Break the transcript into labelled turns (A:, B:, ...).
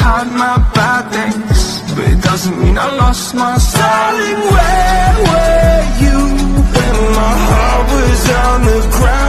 A: hide my bad things But it doesn't mean I lost my styling Where were you when my heart was on the ground?